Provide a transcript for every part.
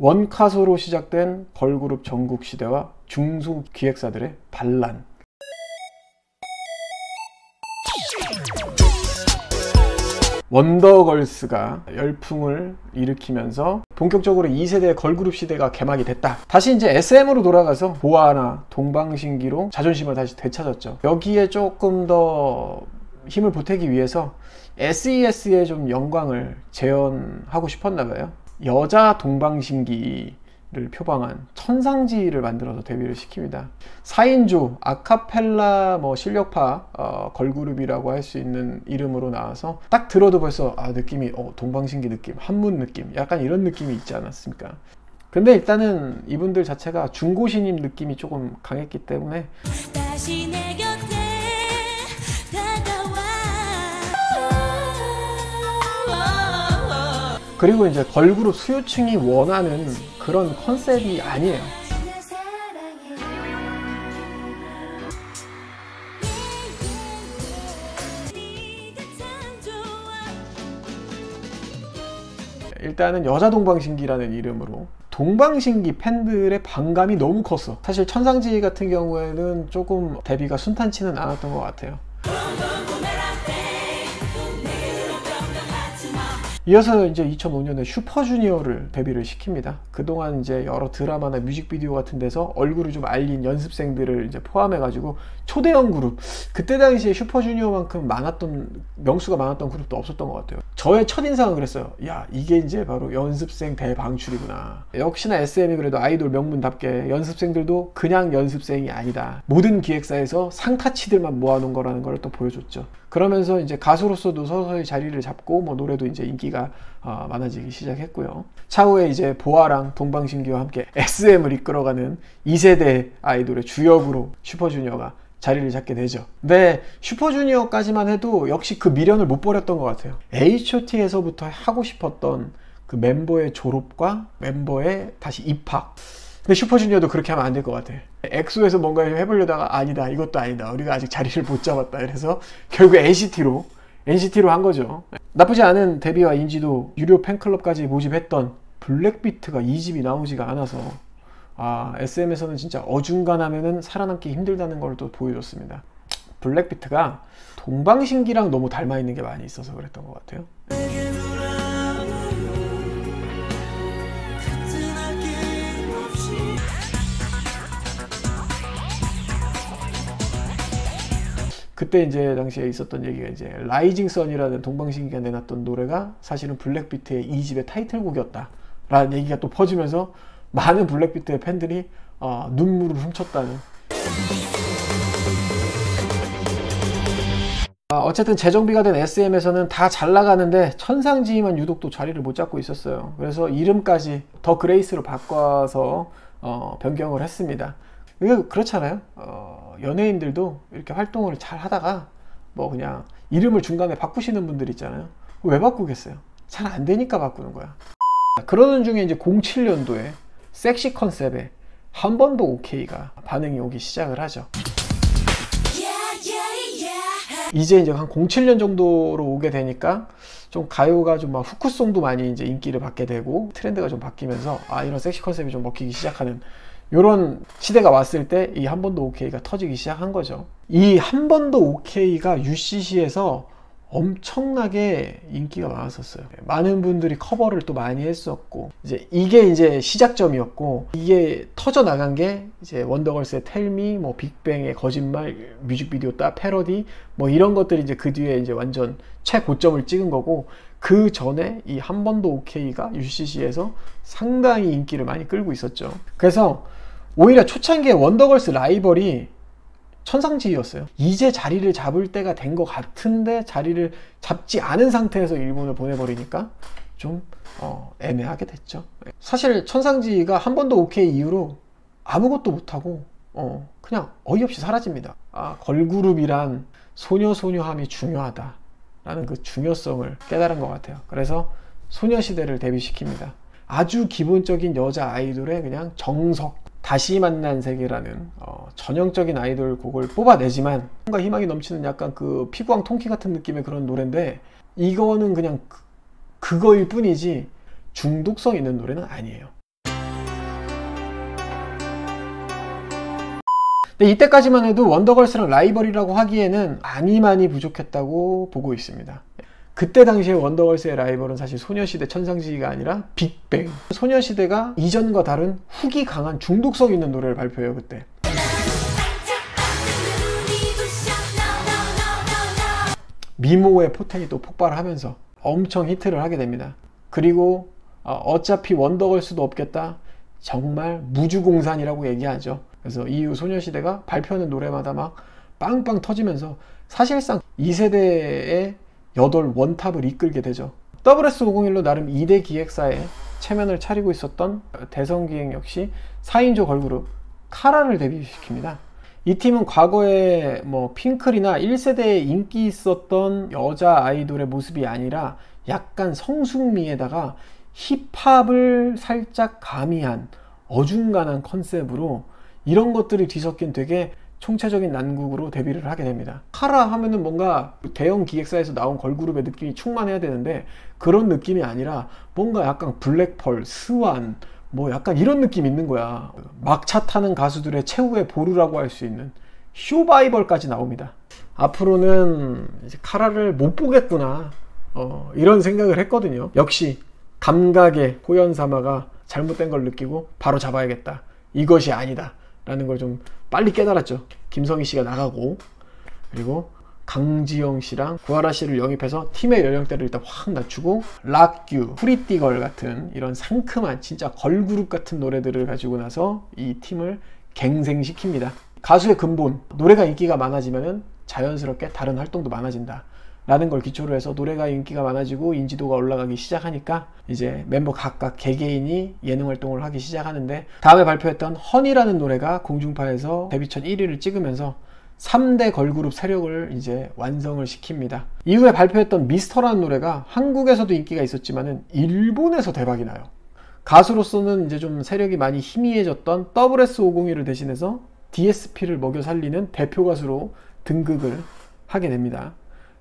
원카소로 시작된 걸그룹 전국 시대와 중소 기획사들의 반란. 원더걸스가 열풍을 일으키면서 본격적으로 2세대 걸그룹 시대가 개막이 됐다. 다시 이제 SM으로 돌아가서 보아나 동방신기로 자존심을 다시 되찾았죠. 여기에 조금 더 힘을 보태기 위해서 SES의 좀 영광을 재현하고 싶었나 봐요. 여자 동방신기 를 표방한 천상지를 만들어서 데뷔를 시킵니다. 4인조 아카펠라 뭐 실력파 어, 걸그룹이라고 할 수 있는 이름으로 나와서 딱 들어도 벌써 아 느낌이 어, 동방신기 느낌, 한문 느낌, 약간 이런 느낌이 있지 않았습니까? 근데 일단은 이분들 자체가 중고신임 느낌이 조금 강했기 때문에 그리고 이제 걸그룹 수요층이 원하는 그런 컨셉이 아니에요. 일단은 여자 동방신기라는 이름으로 동방신기 팬들의 반감이 너무 컸어. 사실 천상지 같은 경우에는 조금 데뷔가 순탄치는 않았던 것 같아요. 이어서 이제 2005년에 슈퍼주니어를 데뷔를 시킵니다. 그동안 이제 여러 드라마나 뮤직비디오 같은 데서 얼굴을 좀 알린 연습생들을 이제 포함해가지고 초대형 그룹. 그때 당시에 슈퍼주니어만큼 많았던, 명수가 많았던 그룹도 없었던 것 같아요. 저의 첫인상은 그랬어요. 야, 이게 이제 바로 연습생 대방출이구나. 역시나 SM이 그래도 아이돌 명문답게 연습생들도 그냥 연습생이 아니다. 모든 기획사에서 상타치들만 모아놓은 거라는 걸 또 보여줬죠. 그러면서 이제 가수로서도 서서히 자리를 잡고 뭐 노래도 이제 인기가 어, 많아지기 시작했고요. 차후에 이제 보아랑 동방신기와 함께 SM을 이끌어가는 2세대 아이돌의 주역으로 슈퍼주니어가 자리를 잡게 되죠. 근데 슈퍼주니어까지만 해도 역시 그 미련을 못 버렸던 것 같아요. H.O.T에서부터 하고 싶었던 그 멤버의 졸업과 멤버의 다시 입학. 근데 슈퍼주니어도 그렇게 하면 안 될 것 같아. 엑소에서 뭔가 해보려다가 아니다, 이것도 아니다. 우리가 아직 자리를 못 잡았다. 그래서 결국 NCT로 NCT로 한 거죠. 나쁘지 않은 데뷔와 인지도 유료 팬클럽까지 모집했던 블랙비트가 2집이 나오지가 않아서 아, SM에서는 진짜 어중간하면은 살아남기 힘들다는 걸 또 보여줬습니다. 블랙비트가 동방신기랑 너무 닮아 있는 게 많이 있어서 그랬던 것 같아요. 그때 이제 당시에 있었던 얘기가 이제 Rising Sun이라는 동방신기가 내놨던 노래가 사실은 블랙비트의 2집의 타이틀곡이었다라는 얘기가 또 퍼지면서 많은 블랙비트의 팬들이 어, 눈물을 훔쳤다는 아, 어쨌든 재정비가 된 SM에서는 다 잘 나가는데 천상지희만 유독 또 자리를 못 잡고 있었어요. 그래서 이름까지 The Grace로 바꿔서 어, 변경을 했습니다. 이거 그렇잖아요. 어, 연예인들도 이렇게 활동을 잘 하다가 뭐 그냥 이름을 중간에 바꾸시는 분들 있잖아요. 왜 바꾸겠어요? 잘 안 되니까 바꾸는 거야. 그러던 중에 이제 07년도에 섹시 컨셉에 한번더 오케이가 반응이 오기 시작을 하죠. 이제 이제 한 07년 정도로 오게 되니까 좀 가요가 좀 막 후크송도 많이 이제 인기를 받게 되고 트렌드가 좀 바뀌면서 아 이런 섹시 컨셉이 좀 먹히기 시작하는 이런 시대가 왔을 때 이 한 번도 오케이가 터지기 시작한 거죠. 이 한 번도 오케이가 UCC에서 엄청나게 인기가 많았었어요. 많은 분들이 커버를 또 많이 했었고, 이제 이게 이제 시작점이었고, 이게 터져 나간 게 이제 원더걸스의 텔미, 뭐 빅뱅의 거짓말, 뮤직비디오 따 패러디, 뭐 이런 것들이 이제 그 뒤에 이제 완전 최고점을 찍은 거고, 그 전에 이 한 번도 오케이가 UCC에서 상당히 인기를 많이 끌고 있었죠. 그래서 오히려 초창기에 원더걸스 라이벌이 천상지였어요. 이제 자리를 잡을 때가 된 것 같은데 자리를 잡지 않은 상태에서 일본을 보내버리니까 좀 어, 애매하게 됐죠. 사실 천상지가 한 번도 오케이 이후로 아무것도 못하고 어, 그냥 어이없이 사라집니다. 아, 걸그룹이란 소녀소녀함이 중요하다. 라는 그 중요성을 깨달은 것 같아요. 그래서 소녀시대를 데뷔시킵니다. 아주 기본적인 여자 아이돌의 그냥 정석, 다시 만난 세계라는 어, 전형적인 아이돌 곡을 뽑아내지만 뭔가 희망이 넘치는 약간 그 피구왕 통키 같은 느낌의 그런 노래인데 이거는 그냥 그, 그거일 뿐이지 중독성 있는 노래는 아니에요. 근데 이때까지만 해도 원더걸스랑 라이벌이라고 하기에는 많이 많이 부족했다고 보고 있습니다. 그때 당시에 원더걸스의 라이벌은 사실 소녀시대 천상지기가 아니라 빅뱅. 소녀시대가 이전과 다른 후기 강한 중독성 있는 노래를 발표해요, 그때. 미모의 포텐이 또 폭발하면서 엄청 히트를 하게 됩니다. 그리고 어, 어차피 원더걸스도 없겠다. 정말 무주공산이라고 얘기하죠. 그래서 이후 소녀시대가 발표하는 노래마다 막 빵빵 터지면서 사실상 2세대의 여덟 원탑을 이끌게 되죠. WS501로 나름 2대 기획사에 체면을 차리고 있었던 대성기획 역시 4인조 걸그룹 카라를 데뷔시킵니다. 이 팀은 과거에 뭐 핑클이나 1세대에 인기 있었던 여자 아이돌의 모습이 아니라 약간 성숙미에다가 힙합을 살짝 가미한 어중간한 컨셉으로 이런 것들이 뒤섞인 되게 총체적인 난국으로 데뷔를 하게 됩니다. 카라 하면은 뭔가 대형 기획사에서 나온 걸그룹의 느낌이 충만해야 되는데 그런 느낌이 아니라 뭔가 약간 블랙펄, 스완, 뭐 약간 이런 느낌 있는 거야. 막차 타는 가수들의 최후의 보루라고 할 수 있는 쇼바이벌까지 나옵니다. 앞으로는 카라를 못 보겠구나. 어, 이런 생각을 했거든요. 역시 감각의 호연사마가 잘못된 걸 느끼고 바로 잡아야겠다. 이것이 아니다. 라는 걸 좀 빨리 깨달았죠. 김성희 씨가 나가고 그리고 강지영 씨랑 구하라 씨를 영입해서 팀의 연령대를 일단 확 낮추고 락규, 프리띠걸 같은 이런 상큼한 진짜 걸그룹 같은 노래들을 가지고 나서 이 팀을 갱생시킵니다. 가수의 근본, 노래가 인기가 많아지면은 자연스럽게 다른 활동도 많아진다. 라는 걸 기초로 해서 노래가 인기가 많아지고 인지도가 올라가기 시작하니까 이제 멤버 각각 개개인이 예능 활동을 하기 시작하는데 다음에 발표했던 허니라는 노래가 공중파에서 데뷔 첫 1위를 찍으면서 3대 걸그룹 세력을 이제 완성을 시킵니다. 이후에 발표했던 미스터라는 노래가 한국에서도 인기가 있었지만은 일본에서 대박이 나요. 가수로서는 이제 좀 세력이 많이 희미해졌던 WS501을 대신해서 DSP를 먹여 살리는 대표 가수로 등극을 하게 됩니다.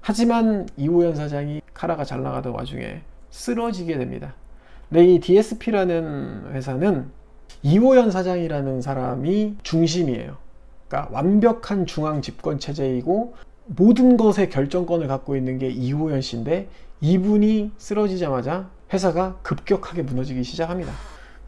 하지만 이호연 사장이 카라가 잘 나가던 와중에 쓰러지게 됩니다. 근데 이 DSP라는 회사는 이호연 사장이라는 사람이 중심이에요. 그러니까 완벽한 중앙 집권 체제이고 모든 것의 결정권을 갖고 있는 게 이호연 씨인데 이분이 쓰러지자마자 회사가 급격하게 무너지기 시작합니다.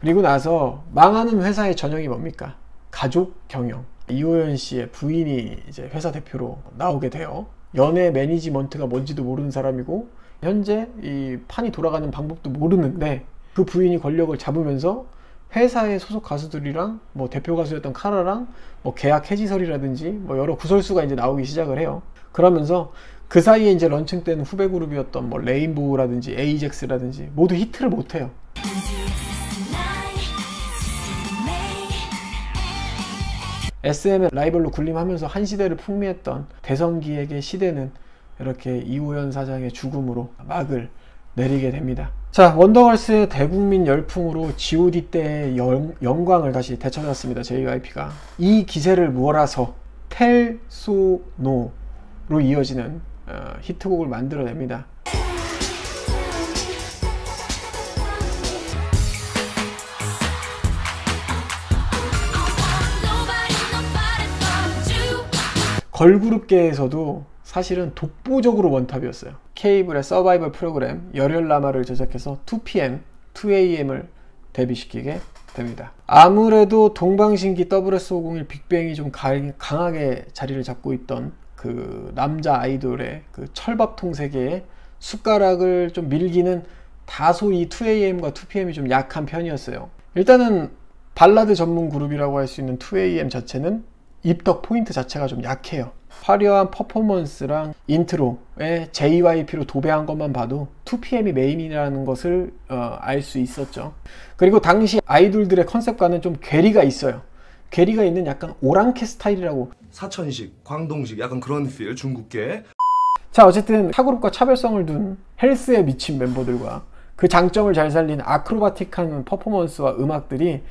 그리고 나서 망하는 회사의 전형이 뭡니까? 가족 경영. 이호연 씨의 부인이 이제 회사 대표로 나오게 돼요. 연예 매니지먼트가 뭔지도 모르는 사람이고 현재 이 판이 돌아가는 방법도 모르는데 그 부인이 권력을 잡으면서 회사의 소속 가수들이랑 뭐 대표 가수였던 카라랑 뭐 계약 해지설이라든지 뭐 여러 구설수가 이제 나오기 시작을 해요. 그러면서 그 사이에 이제 런칭 때는 후배 그룹이었던 뭐 레인보우라든지 에이젝스라든지 모두 히트를 못 해요. SM의 라이벌로 군림하면서 한 시대를 풍미했던 대성기획의 시대는 이렇게 이호연 사장의 죽음으로 막을 내리게 됩니다. 자, 원더걸스의 대국민 열풍으로 G.O.D 때의 영, 영광을 다시 되찾았습니다. JYP가 이 기세를 몰아서 텔소노로 이어지는 어, 히트곡을 만들어냅니다. 걸그룹계에서도 사실은 독보적으로 원탑이었어요. 케이블의 서바이벌 프로그램 열혈라마를 제작해서 2PM, 2AM을 데뷔시키게 됩니다. 아무래도 동방신기 WS501 빅뱅이 좀 가- 강하게 자리를 잡고 있던 그 남자 아이돌의 그 철밥통 세계에 숟가락을 좀 밀기는 다소 이 2AM과 2PM이 좀 약한 편이었어요. 일단은 발라드 전문 그룹이라고 할 수 있는 2AM 자체는 입덕 포인트 자체가 좀 약해요. 화려한 퍼포먼스랑 인트로에 JYP로 도배한 것만 봐도 2PM이 메인이라는 것을 어, 알 수 있었죠. 그리고 당시 아이돌들의 컨셉과는 좀 괴리가 있어요. 괴리가 있는 약간 오랑캐 스타일이라고. 사천식, 광동식 약간 그런 feel 중국계 자, 어쨌든 타그룹과 차별성을 둔 헬스에 미친 멤버들과 그 장점을 잘 살린 아크로바틱한 퍼포먼스와 음악들이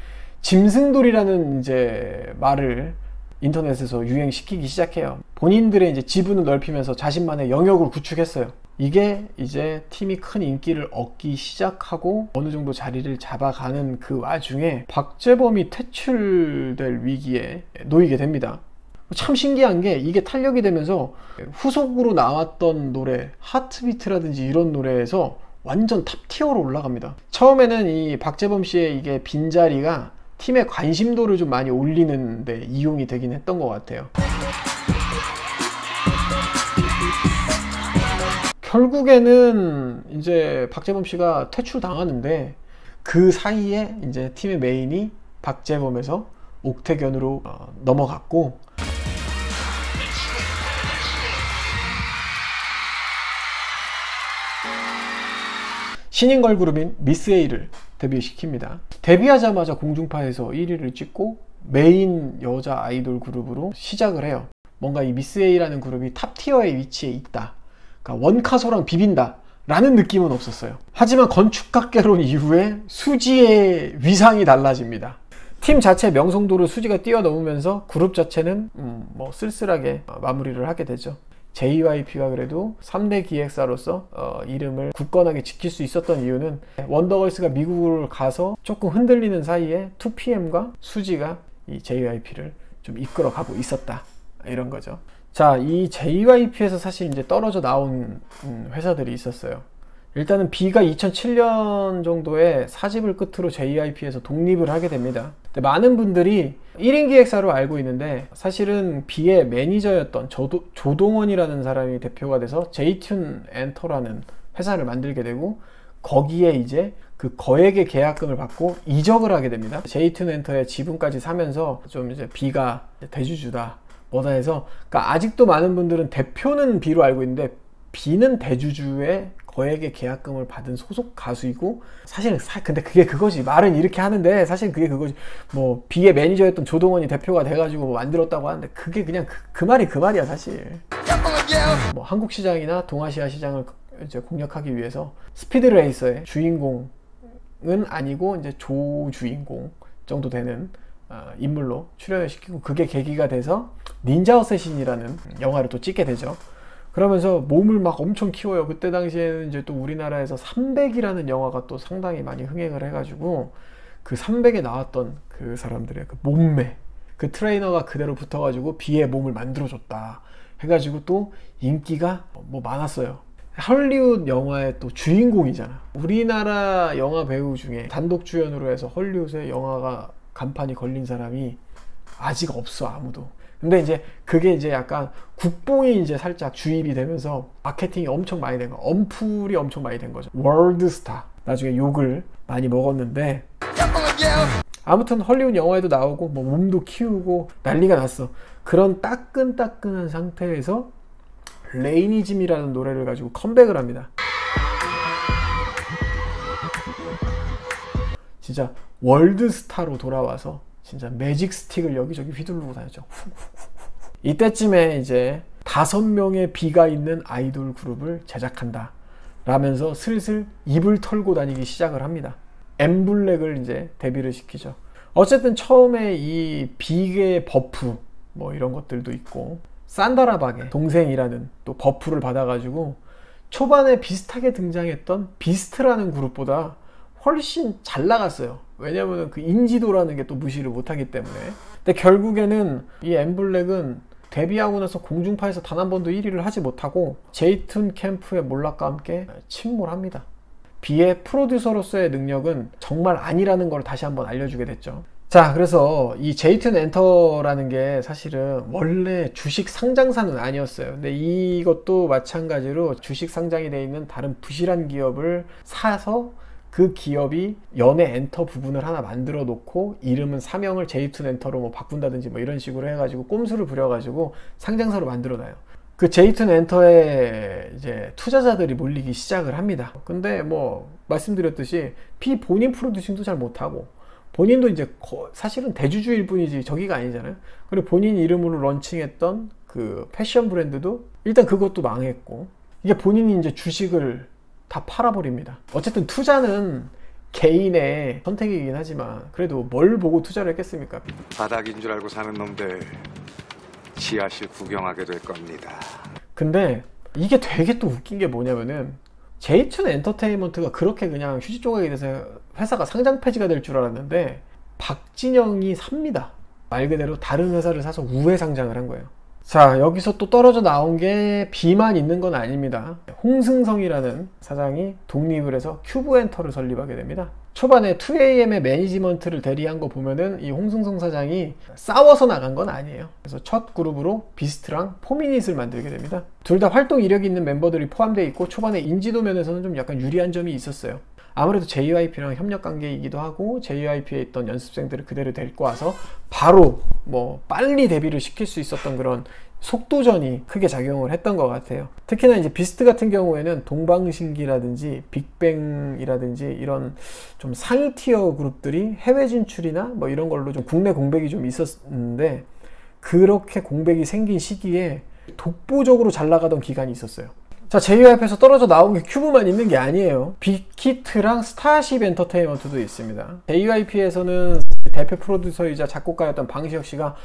짐승돌이라는 이제 말을 인터넷에서 유행시키기 시작해요. 본인들의 이제 지분을 넓히면서 자신만의 영역을 구축했어요. 이게 이제 팀이 큰 인기를 얻기 시작하고 어느 정도 자리를 잡아가는 그 와중에 박재범이 퇴출될 위기에 놓이게 됩니다. 참 신기한 게 이게 탄력이 되면서 후속으로 나왔던 노래 하트비트라든지 이런 노래에서 완전 탑티어로 올라갑니다. 처음에는 이 박재범 씨의 이게 빈자리가 팀의 관심도를 좀 많이 올리는데 이용이 되긴 했던 것 같아요. 결국에는 이제 박재범 씨가 퇴출 당하는데 그 사이에 이제 팀의 메인이 박재범에서 옥태견으로 어, 넘어갔고 신인 걸그룹인 미스 A를 데뷔시킵니다. 데뷔하자마자 공중파에서 1위를 찍고 메인 여자 아이돌 그룹으로 시작을 해요. 뭔가 이 미스 A라는 그룹이 top tier의 위치에 있다. 그러니까 원카소랑 비빈다. 라는 느낌은 없었어요. 하지만 건축학개론 이후에 수지의 위상이 달라집니다. 팀 자체 명성도를 수지가 뛰어넘으면서 그룹 자체는 음, 뭐 쓸쓸하게 어, 마무리를 하게 되죠. JYP가 그래도 3대 기획사로서 어, 이름을 굳건하게 지킬 수 있었던 이유는 원더걸스가 미국을 가서 조금 흔들리는 사이에 2PM과 수지가 이 JYP를 좀 이끌어 가고 있었다. 이런 거죠. 자, 이 JYP에서 사실 이제 떨어져 나온 음, 회사들이 있었어요. 일단은 B가 2007년 정도에 사집을 끝으로 JYP에서 독립을 하게 됩니다. 많은 분들이 1인 기획사로 알고 있는데 사실은 B의 매니저였던 조도, 조동원이라는 사람이 대표가 돼서 Jtune 엔터라는 회사를 만들게 되고 거기에 이제 그 거액의 계약금을 받고 이적을 하게 됩니다. Jtune 엔터의 지분까지 사면서 좀 이제 B가 대주주다 뭐다 해서 그러니까 아직도 많은 분들은 대표는 B로 알고 있는데 B는 대주주의 거액의 계약금을 받은 소속 가수이고 사실은 사, 근데 그게 그거지. 말은 이렇게 하는데 사실 그게 그거지. 뭐 B의 매니저였던 조동원이 대표가 돼가지고 뭐 만들었다고 하는데 그게 그냥 그, 그 말이 그 말이야 사실. 뭐 한국 시장이나 동아시아 시장을 이제 공략하기 위해서 스피드 레이서의 주인공은 아니고 이제 조주인공 정도 되는 어, 인물로 출연을 시키고 그게 계기가 돼서 닌자 어쌔신이라는 영화를 또 찍게 되죠. 그러면서 몸을 막 엄청 키워요. 그때 당시에는 이제 또 우리나라에서 300이라는 영화가 또 상당히 많이 흥행을 해가지고 그 300에 나왔던 그 사람들의 그 몸매, 그 트레이너가 그대로 붙어가지고 비의 몸을 만들어줬다. 해가지고 또 인기가 뭐 많았어요. 헐리우드 영화의 또 주인공이잖아. 우리나라 영화 배우 중에 단독 주연으로 해서 헐리우드의 영화가 간판이 걸린 사람이 아직 없어 아무도. 근데 이제 그게 이제 약간 국뽕이 이제 살짝 주입이 되면서 마케팅이 엄청 많이 된 거, 엄풀이 엄청 많이 된 거죠. 월드스타. 나중에 욕을 많이 먹었는데 아무튼 헐리우드 영화에도 나오고 뭐 몸도 키우고 난리가 났어. 그런 따끈따끈한 상태에서 레이니즘이라는 노래를 가지고 컴백을 합니다. 진짜 월드스타로 돌아와서 진짜 magic stick을 여기저기 휘두르고 다녔죠. 이때쯤에 이제 다섯 명의 비가 있는 아이돌 그룹을 제작한다. 라면서 슬슬 입을 털고 다니기 시작을 합니다. 엠블랙을 이제 데뷔를 시키죠. 어쨌든 처음에 이 비의 buff 뭐 이런 것들도 있고 산다라박의 동생이라는 또 buff를 받아가지고 초반에 비슷하게 등장했던 비스트라는 그룹보다 훨씬 잘 나갔어요. 왜냐면 그 인지도라는 게 또 무시를 못하기 때문에. 근데 결국에는 이 엠블랙은 데뷔하고 나서 공중파에서 단 한 번도 1위를 하지 못하고 제이툰 캠프의 몰락과 함께 침몰합니다. 비의 프로듀서로서의 능력은 정말 아니라는 걸 다시 한번 알려주게 됐죠. 자, 그래서 이 제이툰 엔터라는 게 사실은 원래 주식 상장사는 아니었어요. 근데 이것도 마찬가지로 주식 상장이 되어 있는 다른 부실한 기업을 사서 그 기업이 연예 엔터 부분을 하나 만들어 놓고 이름은 사명을 제이툰 엔터로 뭐 바꾼다든지 뭐 이런 식으로 해가지고 꼼수를 부려가지고 상장사로 만들어 놔요. 그 제이툰 엔터에 이제 투자자들이 몰리기 시작을 합니다. 근데 뭐 말씀드렸듯이 피 본인 프로듀싱도 잘 못하고 본인도 이제 거- 사실은 대주주일 뿐이지 저기가 아니잖아요. 그리고 본인 이름으로 런칭했던 그 패션 브랜드도 일단 그것도 망했고 이게 본인이 이제 주식을 다 팔아버립니다. 어쨌든 투자는 개인의 선택이긴 하지만 그래도 뭘 보고 투자를 했겠습니까? 바닥인 줄 알고 사는 놈들 지하실 구경하게 될 겁니다. 근데 이게 되게 또 웃긴 게 뭐냐면은 제이툰 엔터테인먼트가 그렇게 그냥 휴지 조각이 돼서 회사가 상장 폐지가 될 줄 알았는데 박진영이 삽니다. 말 그대로 다른 회사를 사서 우회 상장을 한 거예요. 자, 여기서 또 떨어져 나온 게 비만 있는 건 아닙니다. 홍승성이라는 사장이 독립을 해서 큐브엔터를 설립하게 됩니다. 초반에 2AM의 매니지먼트를 대리한 거 보면은 이 홍승성 사장이 싸워서 나간 건 아니에요. 그래서 첫 그룹으로 비스트랑 포미닛을 만들게 됩니다. 둘 다 활동 이력이 있는 멤버들이 포함되어 있고 초반에 인지도 면에서는 좀 약간 유리한 점이 있었어요. 아무래도 JYP랑 협력 관계이기도 하고 JYP에 있던 연습생들을 그대로 데리고 와서 바로 뭐 빨리 데뷔를 시킬 수 있었던 그런 속도전이 크게 작용을 했던 것 같아요. 특히나 이제 비스트 같은 경우에는 동방신기라든지 빅뱅이라든지 이런 좀 상위 티어 그룹들이 해외 진출이나 뭐 이런 걸로 좀 국내 공백이 좀 있었는데 그렇게 공백이 생긴 시기에 독보적으로 잘 나가던 기간이 있었어요. 자, JYP에서 떨어져 나온 게 큐브만 있는 게 아니에요. 빅히트랑 스타쉽 엔터테인먼트도 있습니다. JYP에서는 대표 프로듀서이자 작곡가였던 방시혁 씨가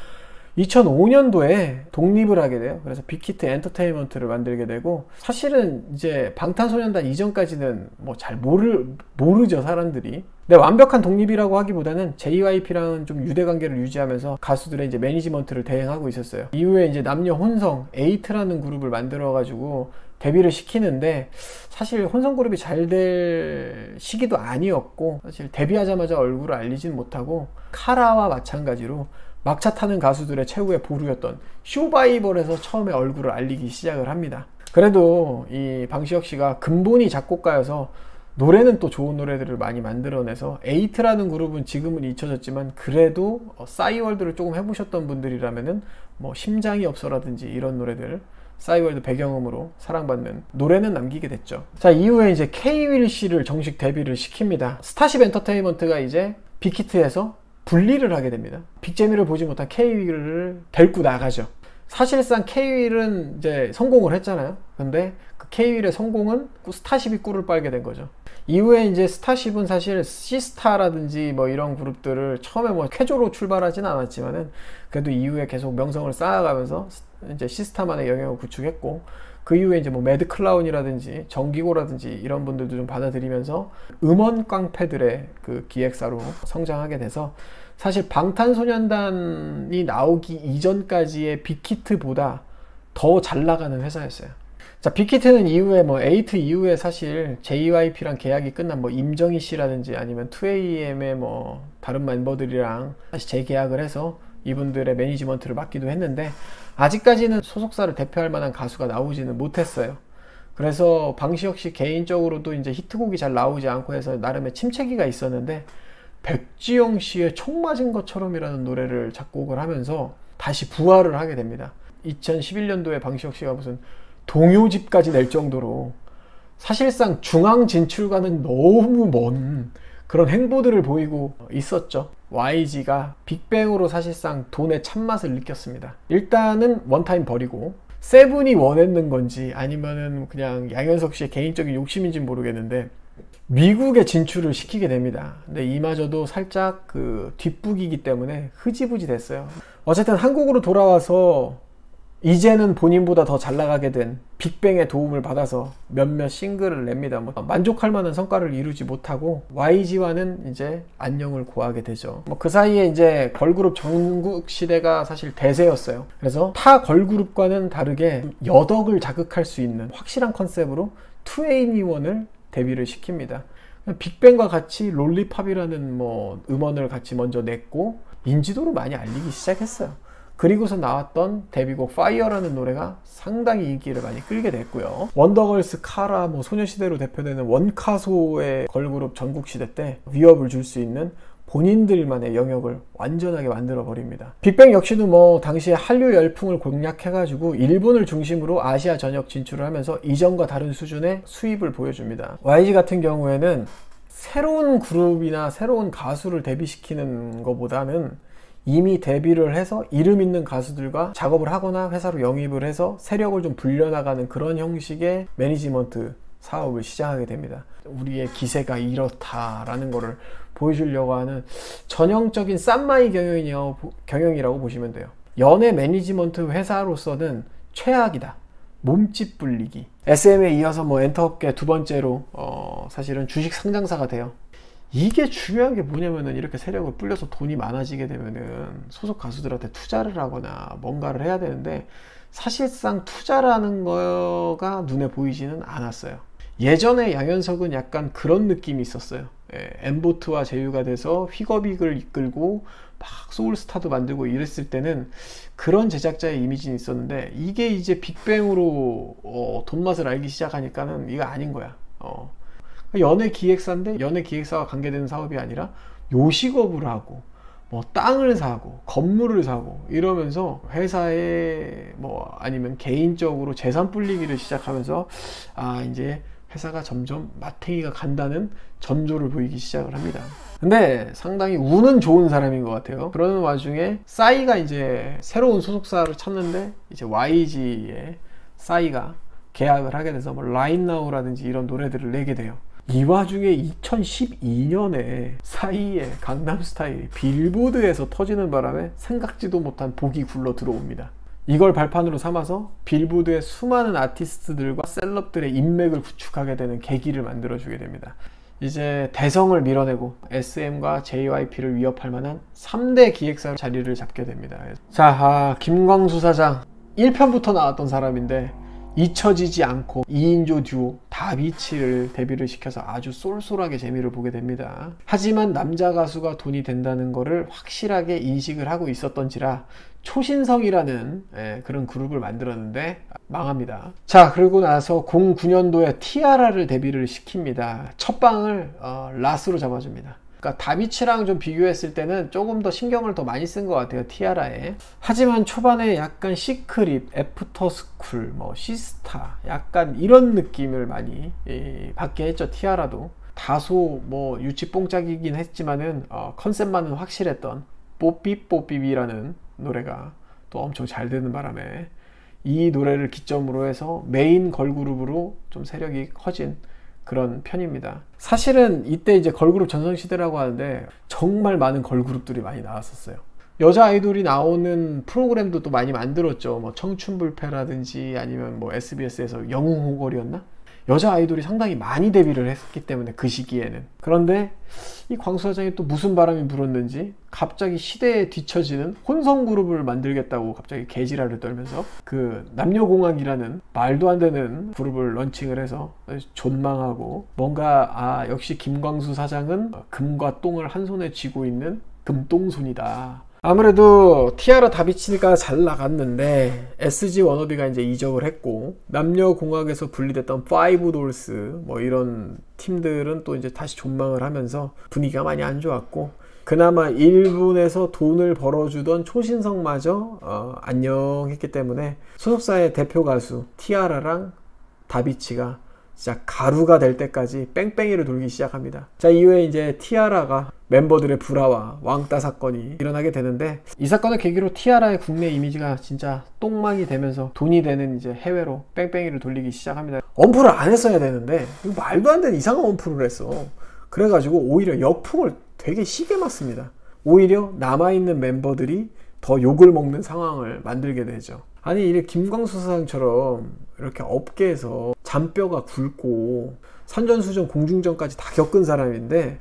2005년도에 독립을 하게 돼요. 그래서 빅히트 엔터테인먼트를 만들게 되고 사실은 이제 방탄소년단 이전까지는 뭐 잘 모르 모르죠 사람들이. 근데 완벽한 독립이라고 하기보다는 JYP랑은 좀 유대 관계를 유지하면서 가수들의 이제 매니지먼트를 대행하고 있었어요. 이후에 이제 남녀 혼성 에이트라는 그룹을 만들어 가지고 데뷔를 시키는데 사실 혼성 그룹이 잘 될 시기도 아니었고 사실 데뷔하자마자 얼굴을 알리진 못하고 카라와 마찬가지로 막차 타는 가수들의 최후의 보루였던 쇼바이벌에서 처음에 얼굴을 알리기 시작을 합니다. 그래도 이 방시혁 씨가 근본이 작곡가여서 노래는 또 좋은 노래들을 많이 만들어내서 에이트라는 그룹은 지금은 잊혀졌지만 그래도 어, 싸이월드를 조금 해보셨던 분들이라면은 뭐 심장이 없어라든지 이런 노래들 싸이월드 배경음으로 사랑받는 노래는 남기게 됐죠. 자 이후에 이제 K-윌 씨를 정식 데뷔를 시킵니다. 스타쉽 엔터테인먼트가 이제 빅히트에서 분리를 하게 됩니다. 빅재미를 보지 못한 K-윌을 데리고 나가죠. 사실상 K-윌은 이제 성공을 했잖아요. 근데 그 K-윌의 성공은 스타쉽이 꿀을 빨게 된 거죠. 이후에 이제 스타쉽은 사실 시스타라든지 뭐 이런 그룹들을 처음에 뭐 쾌조로 출발하진 않았지만은 그래도 이후에 계속 명성을 쌓아가면서 이제 시스타만의 영역을 구축했고 그 이후에 이제 뭐 매드 클라운이라든지 정기고라든지 이런 분들도 좀 받아들이면서 음원 깡패들의 그 기획사로 성장하게 돼서 사실 방탄소년단이 나오기 이전까지의 빅히트보다 더 잘 나가는 회사였어요. 자, 빅히트는 이후에 뭐 에이트 이후에 사실 JYP랑 계약이 끝난 뭐 임정희 씨라든지 아니면 2AM의 뭐 다른 멤버들이랑 다시 재계약을 해서 이분들의 매니지먼트를 맡기도 했는데 아직까지는 소속사를 대표할 만한 가수가 나오지는 못했어요. 그래서 방시혁 씨 개인적으로도 이제 히트곡이 잘 나오지 않고 해서 나름의 침체기가 있었는데 백지영 씨의 총 맞은 것처럼이라는 노래를 작곡을 하면서 다시 부활을 하게 됩니다. 2011년도에 방시혁 씨가 무슨 동요집까지 낼 정도로 사실상 중앙 진출과는 너무 먼 그런 행보들을 보이고 있었죠. YG가 빅뱅으로 사실상 돈의 참맛을 느꼈습니다. 일단은 원타임 버리고 세븐이 원했는 건지 아니면은 그냥 양현석 씨의 개인적인 욕심인지 모르겠는데 미국에 진출을 시키게 됩니다. 근데 이마저도 살짝 그 뒷북이기 때문에 흐지부지 됐어요. 어쨌든 한국으로 돌아와서 이제는 본인보다 더 잘 나가게 된 빅뱅의 도움을 받아서 몇몇 싱글을 냅니다. 뭐 만족할 만한 성과를 이루지 못하고 YG와는 이제 안녕을 고하게 되죠. 뭐 그 사이에 이제 걸그룹 전국 시대가 사실 대세였어요. 그래서 타 걸그룹과는 다르게 여덕을 자극할 수 있는 확실한 컨셉으로 2NE1을 데뷔를 시킵니다. 빅뱅과 같이 Lollipop이라는 뭐 음원을 같이 먼저 냈고 인지도를 많이 알리기 시작했어요. 그리고서 나왔던 데뷔곡 Fire라는 노래가 상당히 인기를 많이 끌게 됐고요. 원더걸스, 카라, 뭐 소녀시대로 대표되는 원카소의 걸그룹 전국시대 때 위협을 줄 수 있는 본인들만의 영역을 완전하게 만들어 버립니다. 빅뱅 역시도 뭐 당시에 한류 열풍을 공략해가지고 일본을 중심으로 아시아 전역 진출을 하면서 이전과 다른 수준의 수입을 보여줍니다. YG 같은 경우에는 새로운 그룹이나 새로운 가수를 데뷔시키는 것보다는 이미 데뷔를 해서 이름 있는 가수들과 작업을 하거나 회사로 영입을 해서 세력을 좀 불려나가는 그런 형식의 매니지먼트 사업을 시작하게 됩니다. 우리의 기세가 이렇다라는 것을 보여주려고 하는 전형적인 쌈마이 경영이라고, 보시면 돼요. 연예 매니지먼트 회사로서는 최악이다. 몸집 불리기. SM에 이어서 뭐 엔터업계 두 번째로 어, 사실은 주식 상장사가 돼요. 이게 중요한 게 뭐냐면은 이렇게 세력을 불려서 돈이 많아지게 되면은 소속 가수들한테 투자를 하거나 뭔가를 해야 되는데 사실상 투자라는 거가 눈에 보이지는 않았어요. 예전에 양현석은 약간 그런 느낌이 있었어요. 예, 엠보트와 제휴가 돼서 휘거빅을 이끌고 막 소울스타도 만들고 이랬을 때는 그런 제작자의 이미지는 있었는데 이게 이제 빅뱅으로 어, 돈맛을 알기 시작하니까는 이거 아닌 거야. 어. 연예 기획사인데 연예 기획사와 관계되는 사업이 아니라 요식업을 하고 뭐 땅을 사고 건물을 사고 이러면서 회사에 뭐 아니면 개인적으로 재산 불리기를 시작하면서 아 이제 회사가 점점 마탱이가 간다는 전조를 보이기 시작을 합니다. 근데 상당히 운은 좋은 사람인 것 같아요. 그러는 와중에 싸이가 이제 새로운 소속사를 찾는데 이제 YG의 싸이가 계약을 하게 돼서 뭐 라인나우라든지 이런 노래들을 내게 돼요. 이 와중에 2012년에 사이에 강남스타일이 빌보드에서 터지는 바람에 생각지도 못한 복이 굴러 들어옵니다. 이걸 발판으로 삼아서 빌보드의 수많은 아티스트들과 셀럽들의 인맥을 구축하게 되는 계기를 만들어주게 됩니다. 이제 대성을 밀어내고 SM과 JYP를 위협할 만한 3대 기획사 자리를 잡게 됩니다. 자, 아, 김광수 사장 1편부터 나왔던 사람인데 잊혀지지 않고 2인조 듀오 다비치를 데뷔를 시켜서 아주 쏠쏠하게 재미를 보게 됩니다. 하지만 남자 가수가 돈이 된다는 것을 확실하게 인식을 하고 있었던지라 초신성이라는 예, 그런 그룹을 만들었는데 망합니다. 자 그리고 나서 09년도에 티아라를 데뷔를 시킵니다. 첫 방을 어, 라스로 잡아줍니다. 그러니까 다비치랑 좀 비교했을 때는 조금 더 신경을 더 많이 쓴 것 같아요 티아라에. 하지만 초반에 약간 시크릿, 애프터스쿨, 뭐 시스타 약간 이런 느낌을 많이 예, 받게 했죠 티아라도. 다소 뭐 유치뽕짝이긴 했지만은 어, 컨셉만은 확실했던 뽀삐뽀삐비라는 노래가 또 엄청 잘 되는 바람에 이 노래를 기점으로 해서 메인 걸그룹으로 좀 세력이 커진 그런 편입니다. 사실은 이때 이제 걸그룹 전성시대라고 하는데 정말 많은 걸그룹들이 많이 나왔었어요. 여자 아이돌이 나오는 프로그램도 또 많이 만들었죠. 뭐 청춘불패라든지 아니면 뭐 SBS에서 영웅호걸이었나? 여자 아이돌이 상당히 많이 데뷔를 했기 때문에 그 시기에는. 그런데 이 광수 사장이 또 무슨 바람이 불었는지 갑자기 시대에 뒤처지는 혼성 그룹을 만들겠다고 갑자기 개지랄을 떨면서 그 남녀공학이라는 말도 안 되는 그룹을 런칭을 해서 존망하고 뭔가 아 역시 김광수 사장은 금과 똥을 한 손에 쥐고 있는 금똥손이다 아무래도 티아라 다비치가 잘 나갔는데 SG 워너비가 이제 이적을 했고 남녀 공학에서 분리됐던 파이브 돌스 뭐 이런 팀들은 또 이제 다시 존망을 하면서 분위기가 많이 안 좋았고 그나마 일본에서 돈을 벌어주던 초신성마저 어, 안녕했기 때문에 소속사의 대표 가수 티아라랑 다비치가 진짜 가루가 될 때까지 뺑뺑이를 돌기 시작합니다. 자, 이후에 이제 티아라가 멤버들의 불화와 왕따 사건이 일어나게 되는데 이 사건을 계기로 티아라의 국내 이미지가 진짜 똥망이 되면서 돈이 되는 이제 해외로 뺑뺑이를 돌리기 시작합니다. 엄프를 안 했어야 되는데 말도 안 되는 이상한 엄프를 했어. 그래가지고 오히려 역풍을 되게 시게 맞습니다. 오히려 남아있는 멤버들이 더 욕을 먹는 상황을 만들게 되죠. 아니 이렇게 김광수 사장처럼 이렇게 업계에서 잔뼈가 굵고 산전수전 공중전까지 다 겪은 사람인데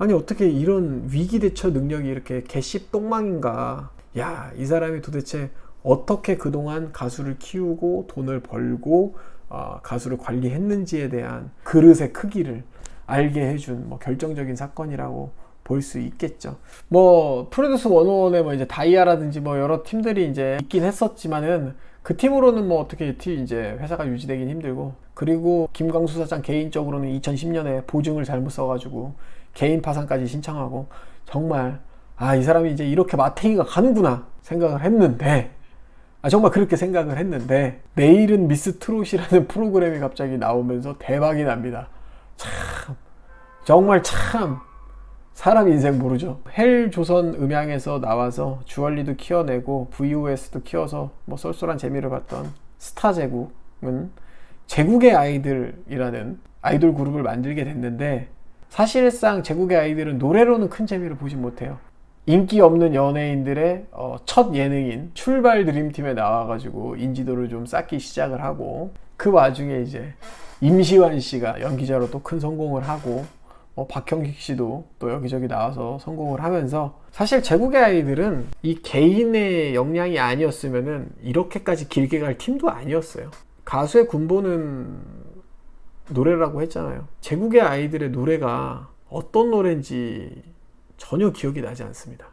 아니 어떻게 이런 위기 대처 능력이 이렇게 개씹 똥망인가 야 이 사람이 도대체 어떻게 그동안 가수를 키우고 돈을 벌고 어, 가수를 관리했는지에 대한 그릇의 크기를 알게 해준 뭐 결정적인 사건이라고 볼 수 있겠죠. 뭐 프로듀스 101에 뭐 이제 다이아라든지 뭐 여러 팀들이 이제 있긴 했었지만은 그 팀으로는 뭐 어떻게 팀 이제 회사가 유지되긴 힘들고 그리고 김광수 사장 개인적으로는 2010년에 보증을 잘못 써가지고 개인 파산까지 신청하고 정말 아 이 사람이 이제 이렇게 마탱이가 가는구나 생각을 했는데 아 정말 그렇게 생각을 했는데 내일은 미스 트롯이라는 프로그램이 갑자기 나오면서 대박이 납니다. 참 정말 참 사람 인생 모르죠. 헬 조선 음향에서 나와서 주얼리도 키워내고 VOS도 키워서 뭐 쏠쏠한 재미를 봤던 스타 제국은 제국의 아이들이라는 아이돌 그룹을 만들게 됐는데 사실상 제국의 아이들은 노래로는 큰 재미를 보지 못해요. 인기 없는 연예인들의 어, 첫 예능인 출발 드림팀에 나와가지고 인지도를 좀 쌓기 시작을 하고 그 와중에 이제 임시완 씨가 연기자로 또 큰 성공을 하고 어, 박형식 씨도 또 여기저기 나와서 성공을 하면서 사실 제국의 아이들은 이 개인의 역량이 아니었으면은 이렇게까지 길게 갈 팀도 아니었어요. 가수의 근본은 노래라고 했잖아요. 제국의 아이들의 노래가 어떤 노래인지 전혀 기억이 나지 않습니다.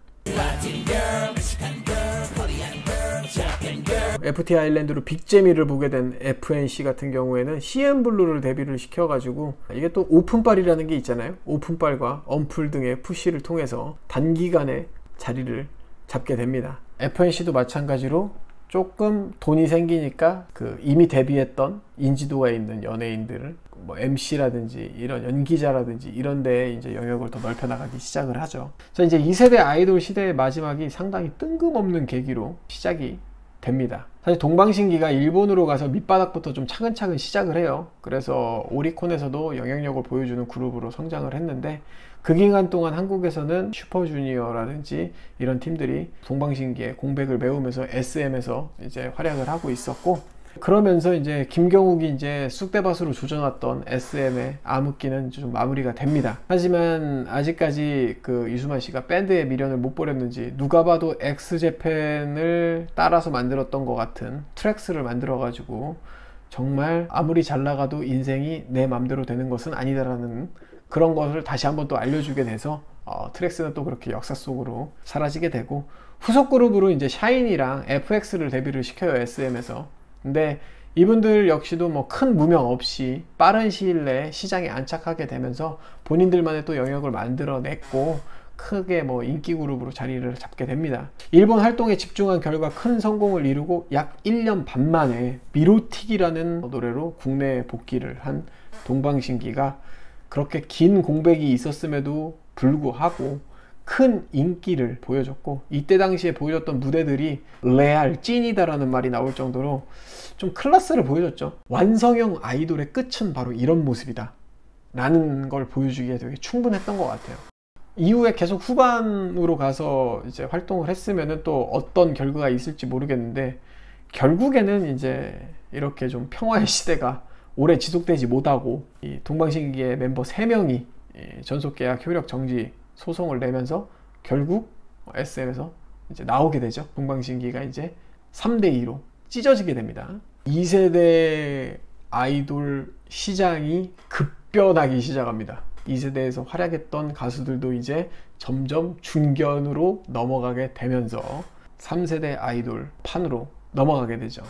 FT 아일랜드로 빅재미를 보게 된 FNC 같은 경우에는 CN블루를 데뷔를 시켜가지고 이게 또 오픈빨이라는 게 있잖아요. 오픈빨과 언플 등의 푸시를 통해서 단기간에 자리를 잡게 됩니다. FNC도 마찬가지로 조금 돈이 생기니까 그 이미 데뷔했던 인지도가 있는 연예인들을 뭐 MC라든지 이런 연기자라든지 이런 데에 이제 영역을 더 넓혀 나가기 시작을 하죠. 자 이제 2세대 아이돌 시대의 마지막이 상당히 뜬금없는 계기로 시작이 됩니다. 사실 동방신기가 일본으로 가서 밑바닥부터 좀 차근차근 시작을 해요. 그래서 오리콘에서도 영향력을 보여주는 그룹으로 성장을 했는데 그 기간 동안 한국에서는 슈퍼주니어라든지 이런 팀들이 동방신기의 공백을 메우면서 SM에서 이제 활약을 하고 있었고 그러면서 이제 김경욱이 이제 쑥대밭으로 조져놨던 SM의 암흑기는 좀 마무리가 됩니다. 하지만 아직까지 그 이수만 씨가 밴드의 미련을 못 버렸는지 누가 봐도 엑스제팬을 따라서 만들었던 것 같은 트랙스를 만들어가지고 정말 아무리 잘 나가도 인생이 내 맘대로 되는 것은 아니다라는 그런 것을 다시 한번 또 알려주게 돼서 어, 트랙스는 또 그렇게 역사 속으로 사라지게 되고 후속 그룹으로 이제 샤이니랑 FX를 데뷔를 시켜요 SM에서 근데 이분들 역시도 뭐 큰 무명 없이 빠른 시일 내에 시장에 안착하게 되면서 본인들만의 또 영역을 만들어냈고 크게 뭐 인기 그룹으로 자리를 잡게 됩니다. 일본 활동에 집중한 결과 큰 성공을 이루고 약 1년 반 만에 미로틱이라는 노래로 국내에 복귀를 한 동방신기가 그렇게 긴 공백이 있었음에도 불구하고 큰 인기를 보여줬고 이때 당시에 보여줬던 무대들이 레알 찐이다라는 말이 나올 정도로 좀 클래스를 보여줬죠. 완성형 아이돌의 끝은 바로 이런 모습이다. 라는 걸 보여주기에 되게 충분했던 것 같아요. 이후에 계속 후반으로 가서 이제 활동을 했으면은 또 어떤 결과가 있을지 모르겠는데 결국에는 이제 이렇게 좀 평화의 시대가 오래 지속되지 못하고 이 동방신기의 멤버 3명이 전속계약 효력 정지 소송을 내면서 결국 SM에서 이제 나오게 되죠. 동방신기가 이제 3대 2로 찢어지게 됩니다. 2세대 아이돌 시장이 급변하기 시작합니다. 2세대에서 활약했던 가수들도 이제 점점 중견으로 넘어가게 되면서 3세대 아이돌 판으로 넘어가게 되죠.